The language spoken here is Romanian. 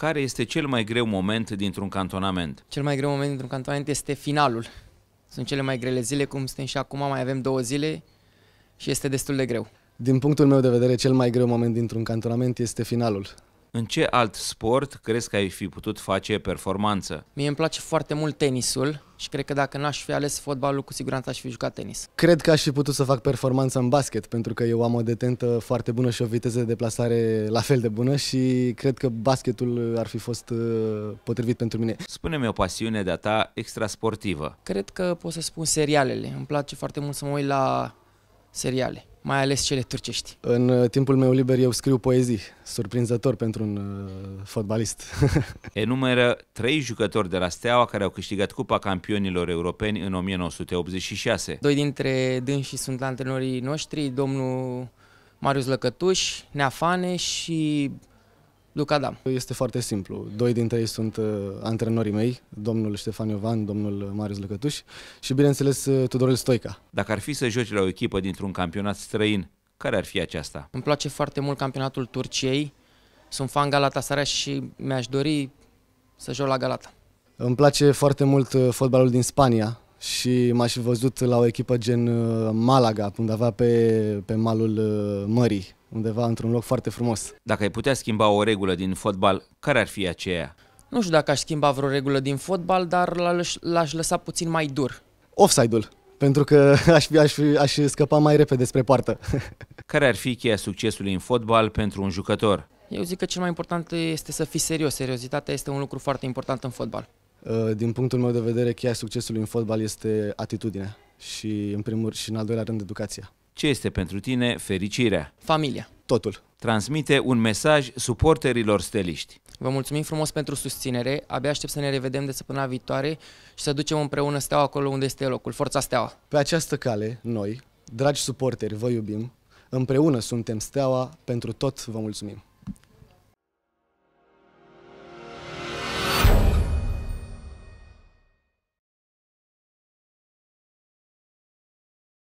Care este cel mai greu moment dintr-un cantonament? Cel mai greu moment dintr-un cantonament este finalul. Sunt cele mai grele zile, cum suntem și acum, mai avem două zile și este destul de greu. Din punctul meu de vedere, cel mai greu moment dintr-un cantonament este finalul. În ce alt sport crezi că ai fi putut face performanță? Mie îmi place foarte mult tenisul și cred că dacă n-aș fi ales fotbalul, cu siguranță aș fi jucat tenis. Cred că aș fi putut să fac performanță în basket, pentru că eu am o detentă foarte bună și o viteză de deplasare la fel de bună și cred că basketul ar fi fost uh, potrivit pentru mine. Spune-mi o pasiune de-a ta extrasportivă. Cred că pot să spun serialele. Îmi place foarte mult să mă uit la seriale mai ales cele turcești. În uh, timpul meu liber eu scriu poezii, surprinzător pentru un uh, fotbalist. Enumeră trei jucători de la Steaua care au câștigat Cupa Campionilor Europeni în 1986. Doi dintre dânsii sunt antrenorii noștri, domnul Marius Lăcătuș, Neafane și Luca Adam. Este foarte simplu. Doi dintre ei sunt uh, antrenorii mei, domnul Ștefan Iovan, domnul Marius Lăcătuș și, bineînțeles, uh, Tudorel Stoica. Dacă ar fi să joci la o echipă dintr-un campionat străin, care ar fi aceasta? Îmi place foarte mult campionatul Turciei. Sunt fan Galatasaray și mi-aș dori să joc la Galata. Îmi place foarte mult uh, fotbalul din Spania și m-aș fi văzut la o echipă gen uh, Malaga, undeva pe, pe malul uh, mării undeva într-un loc foarte frumos. Dacă ai putea schimba o regulă din fotbal, care ar fi aceea? Nu știu dacă aș schimba vreo regulă din fotbal, dar l-aș lăsa puțin mai dur. Offside-ul, pentru că aș, fi, aș, fi, aș scăpa mai repede spre poartă. care ar fi cheia succesului în fotbal pentru un jucător? Eu zic că cel mai important este să fii serios. Seriozitatea este un lucru foarte important în fotbal. Uh, din punctul meu de vedere, cheia succesului în fotbal este atitudinea și, în primul și în al doilea rând, educația. Ce este pentru tine fericirea? Familia. Totul. Transmite un mesaj suporterilor steliști. Vă mulțumim frumos pentru susținere, abia aștept să ne revedem de săptămâna viitoare și să ducem împreună Steaua acolo unde este locul. Forța Steaua! Pe această cale, noi, dragi suporteri, vă iubim, împreună suntem Steaua, pentru tot vă mulțumim!